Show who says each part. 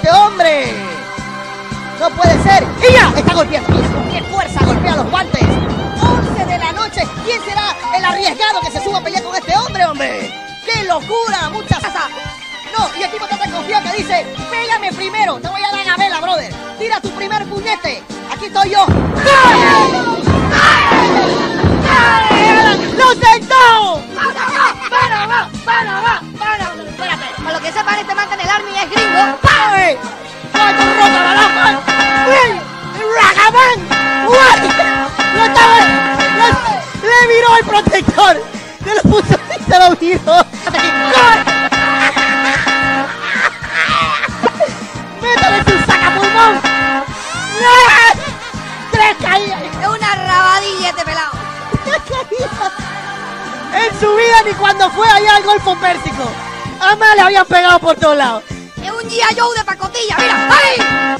Speaker 1: este hombre. No puede ser. ¡Y ya! Está golpeando. Qué fuerza golpea los guantes. 11 de la noche. ¿Quién será el arriesgado que se suba a pelear con este hombre, hombre? ¡Qué locura! Mucha salsa. No, y el tipo está tan confiado que dice, pégame primero, te voy a dar gabela, brother. Tira tu primer puñete. Aquí estoy yo. ¡Lo sentó! ¡Para, va! ¡Para, va! ¡Para! Espérate.
Speaker 2: Para lo que sepan, este man en el army es gringo.
Speaker 1: ¡Le, viró el protector! ¡Se lo puso y se lo viró! ¡Métale su sacapulmón! ¡Tres caídas!
Speaker 2: Es una rabadilla este pelado.
Speaker 1: ¡Tres caídas! En su vida ni cuando fue allá al Golfo Pérsico. Además le habían pegado por todos lados.
Speaker 2: Es un G.I. Joe de pacotilla, mira. ¡Ay!